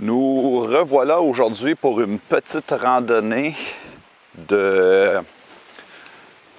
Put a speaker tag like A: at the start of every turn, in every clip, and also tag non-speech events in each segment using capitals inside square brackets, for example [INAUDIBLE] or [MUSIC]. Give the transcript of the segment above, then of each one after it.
A: Nous revoilà aujourd'hui pour une petite randonnée de.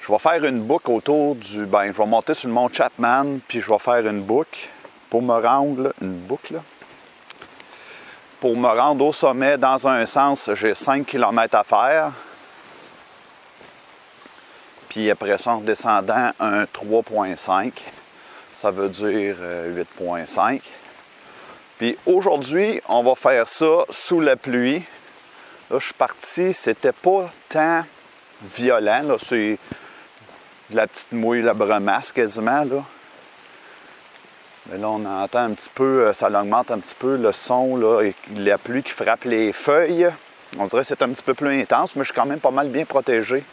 A: Je vais faire une boucle autour du. Ben, je vais monter sur le mont Chapman, puis je vais faire une boucle pour me rendre. une boucle. Pour me rendre au sommet, dans un sens, j'ai 5 km à faire. Puis après ça, en descendant, un 3,5. Ça veut dire euh, 8,5. Aujourd'hui, on va faire ça sous la pluie. Là, je suis parti, c'était pas tant violent. Là, c'est de la petite mouille, la bremasse quasiment. Là. Mais là, on entend un petit peu, euh, ça augmente un petit peu le son, et la pluie qui frappe les feuilles. On dirait que c'est un petit peu plus intense, mais je suis quand même pas mal bien protégé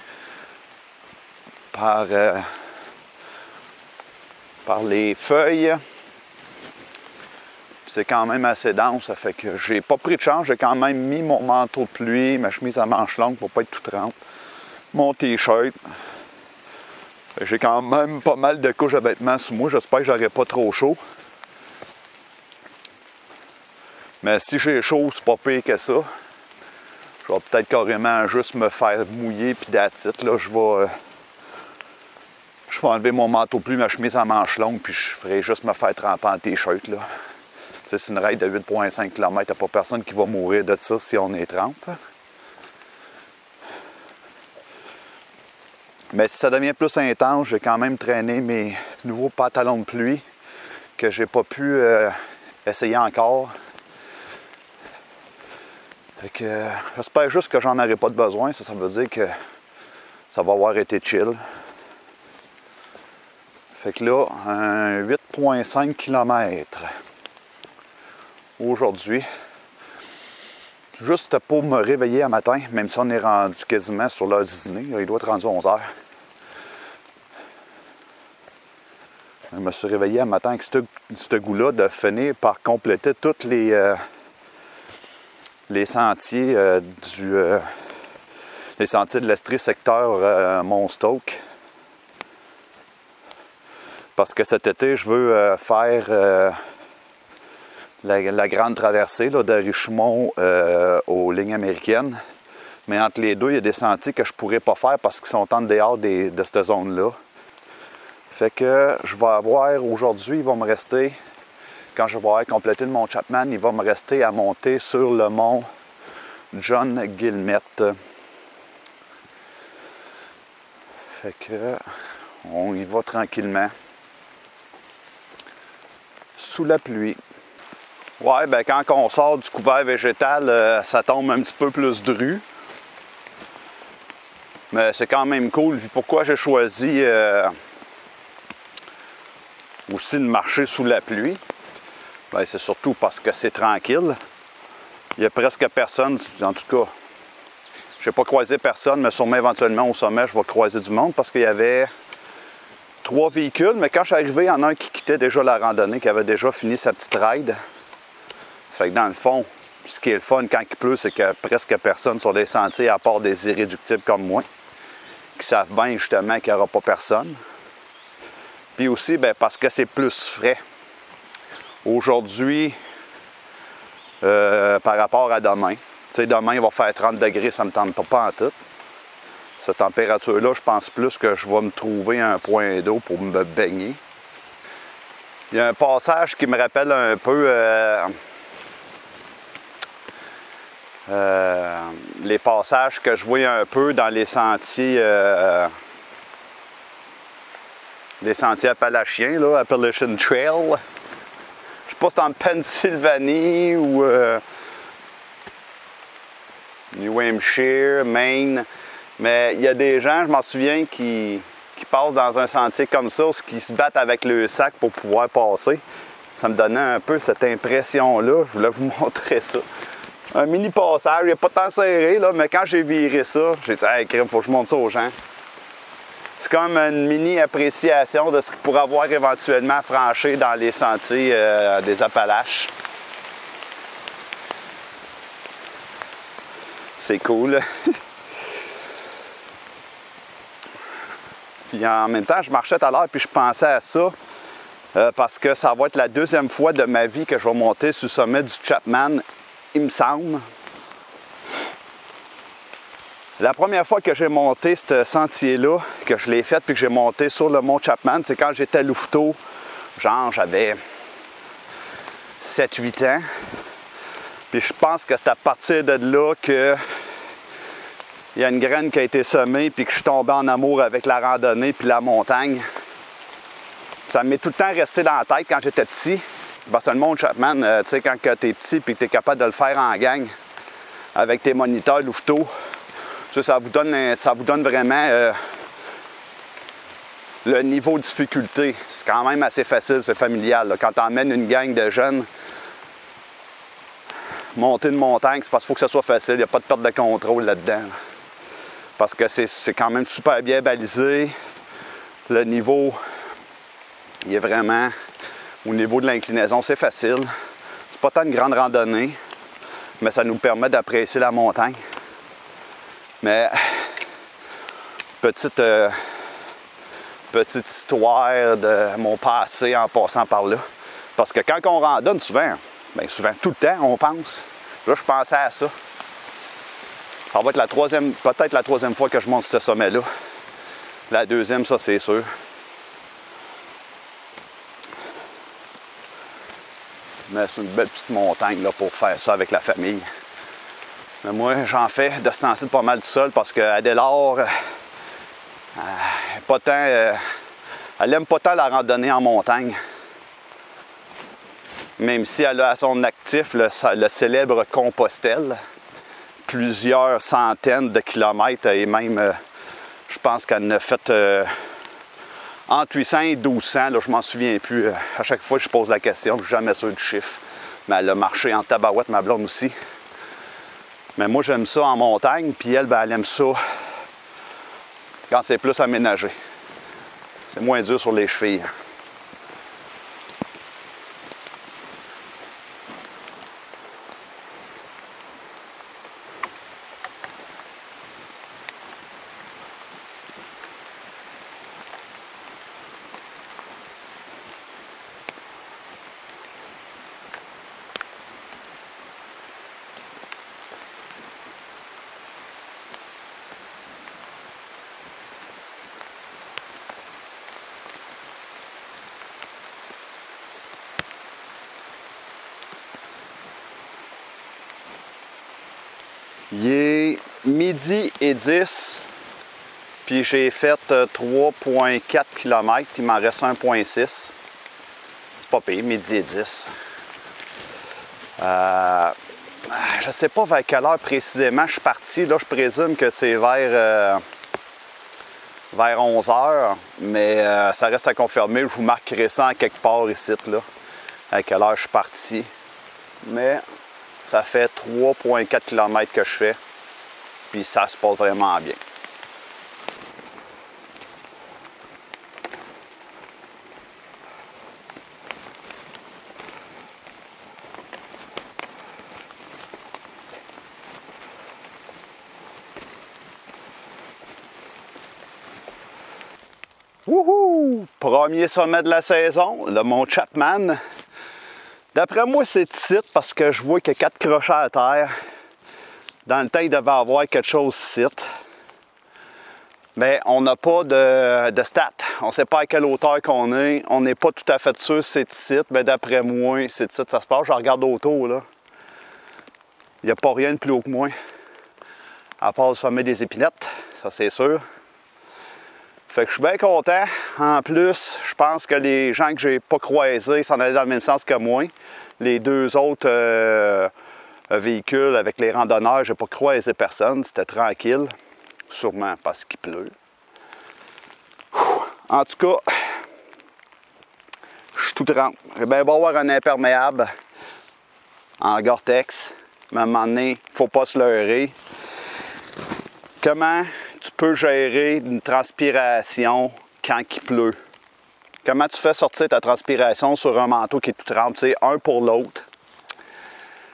A: par, euh, par les feuilles. C'est quand même assez dense, ça fait que j'ai pas pris de chance. J'ai quand même mis mon manteau de pluie, ma chemise à manches longues pour pas être tout trempe, mon t-shirt. J'ai quand même pas mal de couches de vêtements sous moi. J'espère que j'aurai pas trop chaud. Mais si j'ai chaud, c'est pas pire que ça. Je vais peut-être carrément juste me faire mouiller puis d'attitude. Là, je vais. euh, je vais enlever mon manteau pluie, ma chemise à manches longues, puis je ferai juste me faire tremper en t-shirt. C'est une raid de 8,5 km. Il n'y a pas personne qui va mourir de ça si on est trempe. Mais si ça devient plus intense, j'ai quand même traîné mes nouveaux pantalons de pluie que j'ai pas pu euh, essayer encore. Euh, j'espère juste que j'en aurai pas de besoin. Ça, ça veut dire que ça va avoir été chill. Fait que là, un 8,5 km aujourd'hui. Juste pour me réveiller un matin, même si on est rendu quasiment sur l'heure du dîner, il doit être rendu 11 heures. Je me suis réveillé un matin avec ce, goût-là de finir par compléter tous les, euh, les sentiers euh, du euh, les sentiers de l'Estrie secteur Montstoke. Parce que cet été, je veux faire la, grande traversée là, de Richmond euh, aux lignes américaines. Mais entre les deux, il y a des sentiers que je ne pourrais pas faire parce qu'ils sont en dehors des- de cette zone-là. Fait que je vais avoir aujourd'hui, il va me rester, quand je vais avoir complété le mont Chapman, il va me rester à monter sur le mont John Gilmette. Fait que on y va tranquillement. Sous la pluie. Ouais, ben quand on sort du couvert végétal, euh, ça tombe un petit peu plus dru. Mais c'est quand même cool. Puis pourquoi j'ai choisi euh, aussi de marcher sous la pluie? Ben, c'est surtout parce que c'est tranquille. Il n'y a presque personne, en tout cas. Je n'ai pas croisé personne, mais sûrement éventuellement au sommet, je vais croiser du monde parce qu'il y avait trois véhicules. Mais quand je suis arrivé, il y en a un qui quittait déjà la randonnée, qui avait déjà fini sa petite ride. Fait que dans le fond, ce qui est le fun quand il pleut, c'est que presque personne sur les sentiers, à part des irréductibles comme moi, qui savent bien justement qu'il n'y aura pas personne. Puis aussi, ben, parce que c'est plus frais. Aujourd'hui, euh, par rapport à demain. Tu sais, demain, il va faire 30 degrés, ça ne me tente pas, en tout. Cette température-là, je pense plus que je vais me trouver un point d'eau pour me baigner. Il y a un passage qui me rappelle un peu euh, euh, les passages que je voyais un peu dans les sentiers, euh, les sentiers appalachiens, là, Appalachian Trail. Je c'est en Pennsylvanie ou euh, New Hampshire, Maine. Mais il y a des gens, je m'en souviens, qui, qui passent dans un sentier comme ça, qui se battent avec le sac pour pouvoir passer. Ça me donnait un peu cette impression-là. Je voulais vous [LAUGHS] montrer ça. Un mini passage, il n'est pas tant serré, là, mais quand j'ai viré ça, j'ai dit, hey, crème, faut que je montre ça aux gens. C'est comme une mini appréciation de ce qu'il pourrait avoir éventuellement franchi dans les sentiers euh, des Appalaches. C'est cool. [LAUGHS] puis en même temps, je marchais tout à l'heure puis je pensais à ça euh, parce que ça va être la deuxième fois de ma vie que je vais monter sur le sommet du Chapman il me semble. La première fois que j'ai monté ce sentier-là, que je l'ai fait puis que j'ai monté sur le mont Chapman, c'est quand j'étais à Louveteau. Genre, j'avais 7-8 ans. Puis je pense que c'est à partir de là que il y a une graine qui a été semée puis que je suis tombé en amour avec la randonnée puis la montagne. Ça m'est tout le temps resté dans la tête quand j'étais petit. Que le mont Chapman, euh, tu sais, quand tu es petit puis que tu es capable de le faire en gang avec tes moniteurs Louveteau, ça, vous, donne, ça vous donne vraiment euh, le niveau de difficulté. C'est quand même assez facile, c'est familial. Quand tu emmènes une gang de jeunes monter une montagne, c'est parce qu'il faut que ça soit facile. Il n'y a pas de perte de contrôle là-dedans. Parce que c'est quand même super bien balisé. Le niveau, il est vraiment au niveau de l'inclinaison, c'est facile. C'est pas tant une grande randonnée, mais ça nous permet d'apprécier la montagne. Mais petite, euh, petite histoire de mon passé en passant par là. Parce que quand on randonne souvent, bien souvent, tout le temps, on pense. Là, je pensais à ça. Ça va être la troisième, peut-être la troisième fois que je monte ce sommet-là. La deuxième, ça c'est sûr. Mais c'est une belle petite montagne là, pour faire ça avec la famille. Mais moi, j'en fais de ce temps-ci pas mal tout seul parce qu'Adélard, euh, tant, euh, elle aime pas tant la randonnée en montagne. Même si elle a à son actif le, célèbre Compostelle, plusieurs centaines de kilomètres et même, euh, je pense qu'elle en a fait entre 800 et 1200, là, je m'en souviens plus. à chaque fois, je pose la question, je suis jamais sûr du chiffre. Mais elle a marché en tabarouette, ma blonde aussi. Mais moi, j'aime ça en montagne, puis elle, ben, elle aime ça quand c'est plus aménagé. C'est moins dur sur les chevilles. Il est midi et 10, puis j'ai fait 3,4 euh, km. Il m'en reste 1,6. C'est pas pire, midi et 10. Euh, je ne sais pas vers quelle heure précisément je suis parti. Là, je présume que c'est vers, euh, vers 11 heures, mais ça reste à confirmer. Je vous marquerai ça quelque part ici, là, à quelle heure je suis parti. Mais ça fait 3,4 km que je fais. Puis ça se passe vraiment bien. Wouhou! Premier sommet de la saison, le Mont Chapman. D'après moi, c'est site parce que je vois qu'il y a quatre crochets à terre. Dans le temps, il devait avoir quelque chose site. Mais on n'a pas de, de stats. On ne sait pas à quelle hauteur qu'on est. On n'est pas tout à fait sûr si c'est site. Mais d'après moi, c'est site. Ça se passe. Je regarde autour. là. Il n'y a pas rien de plus haut que moi. À part le sommet des épinettes. Ça, c'est sûr. Fait que je suis bien content. En plus, je pense que les gens que j'ai pas croisés s'en allaient dans le même sens que moi. Les deux autres euh, véhicules avec les randonneurs, j'ai pas croisé personne. C'était tranquille. Sûrement parce qu'il pleut. En tout cas, je suis tout trempe. J'ai bien beau avoir un imperméable en Gore-Tex. Mais à un moment donné, faut pas se leurrer. Comment gérer une transpiration quand il pleut? Comment tu fais sortir ta transpiration sur un manteau qui est tout trempe, tu sais, un pour l'autre?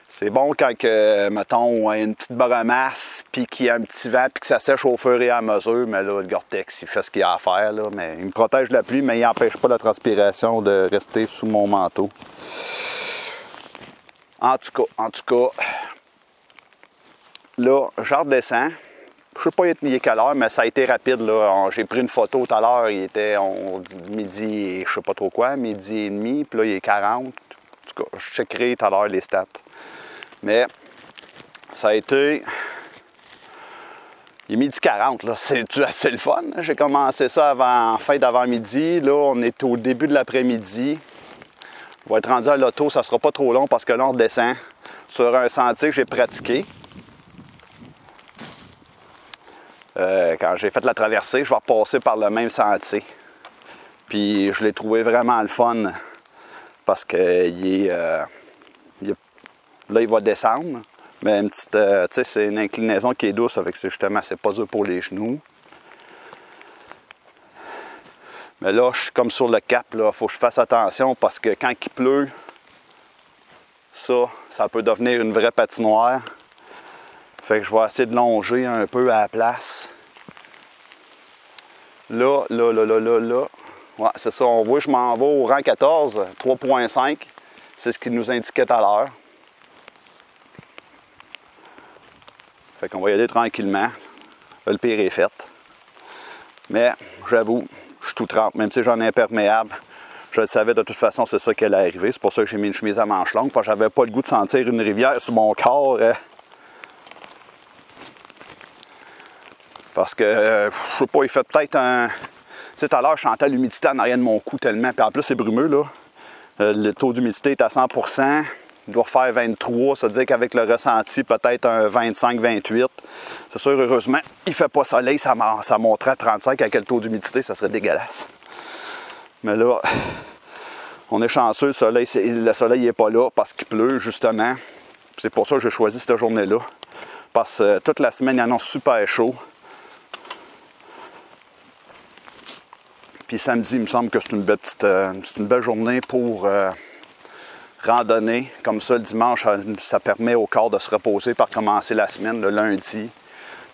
A: C'est bon quand, que, mettons, a une petite masse, puis qu'il y a un petit vent, puis que ça sèche au fur et à mesure. Mais là, le Gore-Tex, il fait ce qu'il a à faire. Mais il me protège de la pluie, mais il n'empêche pas la transpiration de rester sous mon manteau. En tout cas, en tout cas, là, je redescends. Je sais pas il est quelle heure, mais ça a été rapide. J'ai pris une photo tout à l'heure, il était on midi, je sais pas trop quoi, midi et demi, puis là, il est 40. En tout cas, je checkerai tout à l'heure les stats. Mais ça a été. Il est midi 40, là. C'est assez le fun. J'ai commencé ça avant, en fin d'avant-midi. Là, on est au début de l'après-midi. On va être rendu à l'auto, ça sera pas trop long parce que là, on redescend sur un sentier que j'ai pratiqué. Euh, quand j'ai fait la traversée, je vais repasser par le même sentier. Puis je l'ai trouvé vraiment le fun parce que euh, là, il va descendre. Mais une petite, euh, tu sais, c'est une inclinaison qui est douce avec justement, c'est pas dur pour les genoux. Mais là, je suis comme sur le cap, il faut que je fasse attention parce que quand il pleut, ça, ça peut devenir une vraie patinoire. Fait que je vais essayer de longer un peu à la place. Là, là, là, là, là, là. Ouais, c'est ça, on voit, je m'en vais au rang 14, 3.5. C'est ce qu'il nous indiquait à l'heure. Fait qu'on va y aller tranquillement. Le pire est fait. Mais j'avoue, je suis tout trempe, même si j'en ai imperméable. Je le savais de toute façon, c'est ça qui allait arriver. C'est pour ça que j'ai mis une chemise à manches longues, parce que j'avais pas le goût de sentir une rivière sur mon corps. Euh. Parce que, euh, je sais pas, il fait peut-être un. Tu sais, tout à l'heure, je sentais l'humidité en arrière de mon cou tellement. Puis en plus, c'est brumeux, là. Euh, le taux d'humidité est à 100% il doit faire 23, ça veut dire qu'avec le ressenti, peut-être un 25-28. C'est sûr, heureusement, il ne fait pas soleil, ça, montrait à 35 à quel taux d'humidité, ça serait dégueulasse. Mais là, on est chanceux, le soleil, le soleil n'est pas là parce qu'il pleut, justement. C'est pour ça que j'ai choisi cette journée-là. Parce que toute la semaine, il annonce super chaud. Puis samedi, il me semble que c'est une belle, euh, journée pour euh, randonnée. Comme ça, le dimanche, ça permet au corps de se reposer par commencer la semaine le lundi.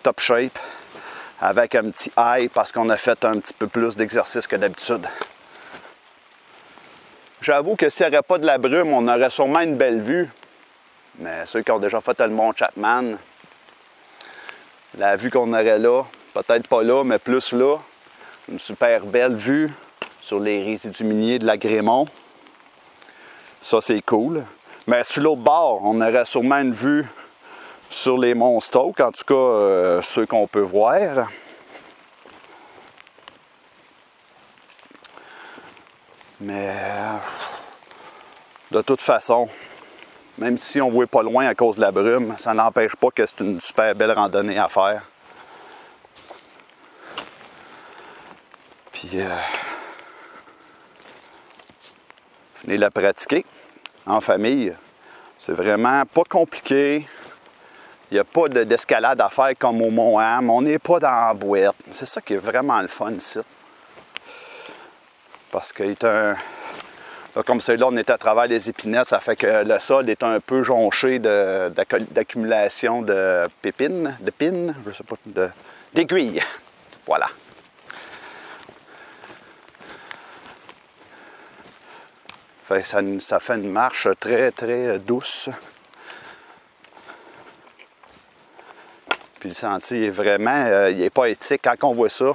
A: Top shape. Avec un petit high parce qu'on a fait un petit peu plus d'exercice que d'habitude. J'avoue que s'il n'y aurait pas de la brume, on aurait sûrement une belle vue. Mais ceux qui ont déjà fait le mont Chapman, la vue qu'on aurait là, peut-être pas là, mais plus là, une super belle vue sur les résidus miniers de la Grémont. Ça, c'est cool. Mais sur l'autre bord, on aurait sûrement une vue sur les monts Stoke, en tout cas euh, ceux qu'on peut voir. Mais de toute façon, même si on ne voit pas loin à cause de la brume, ça n'empêche pas que c'est une super belle randonnée à faire. Puis, euh, venez la pratiquer en famille. C'est vraiment pas compliqué. Il n'y a pas d'escalade à faire comme au Mont-Ham. On n'est pas dans la boîte. C'est ça qui est vraiment le fun ici. Parce qu'il est un. comme celui-là, on est à travers les épinettes, ça fait que le sol est un peu jonché d'accumulation de, pépines, de pines, je sais pas, d'aiguilles. Voilà. Ça, fait une marche très, très douce. Puis le sentier est vraiment, euh, il n'est pas éthique. Quand on voit ça,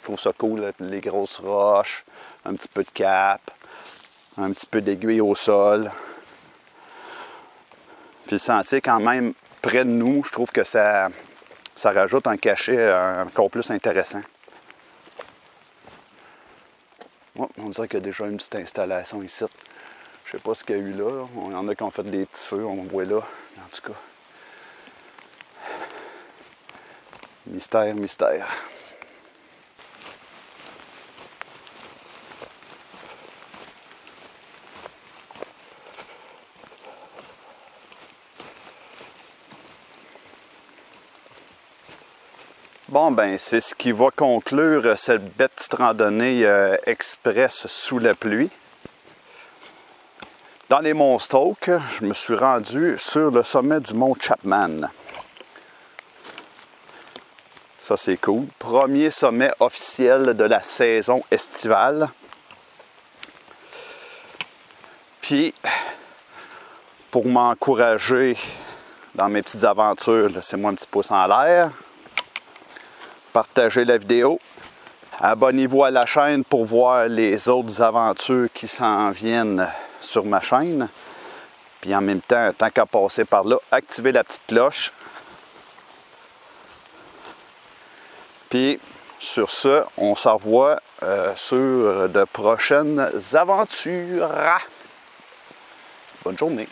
A: je trouve ça cool, les grosses roches, un petit peu de cap, un petit peu d'aiguille au sol. Puis le sentier quand même près de nous, je trouve que ça, ça rajoute un cachet encore plus intéressant. On dirait qu'il y a déjà une petite installation ici. Je sais pas ce qu'il y a eu là. Il y en a qui ont fait des petits feux, on voit là. En tout cas. Mystère, mystère. Bon, ben, c'est ce qui va conclure cette bête petite randonnée euh, express sous la pluie. Dans les monts Stoke, je me suis rendu sur le sommet du mont Chapman. Ça, c'est cool. Premier sommet officiel de la saison estivale. Puis, pour m'encourager dans mes petites aventures, laissez-moi un petit pouce en l'air. Partagez la vidéo. Abonnez-vous à la chaîne pour voir les autres aventures qui s'en viennent sur ma chaîne. Puis en même temps, tant qu'à passer par là, activez la petite cloche. Puis sur ce, on se revoit euh, sur de prochaines aventures. Bonne journée.